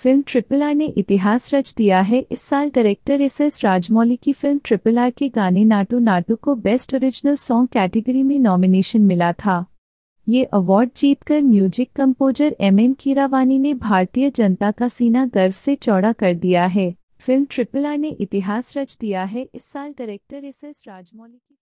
Film triple R ने इतिहास रच दिया है। इस साल डायरेक्टर एस एस राजमौली की फ़िल्म ट्रिपल आर के गाने नाटो नाटो को बेस्ट ओरिजिनल सॉन्ग कैटेगरी में नॉमिनेशन मिला था। ये अवार्ड जीतकर music composer M M Keeravani ने भारतीय जनता का सीना गर्व से चौड़ा कर दिया है। फ़िल्म ट्रिपल आर ने इतिहास रच दिया है। इस साल डायरेक्टर एस एस राजमौली की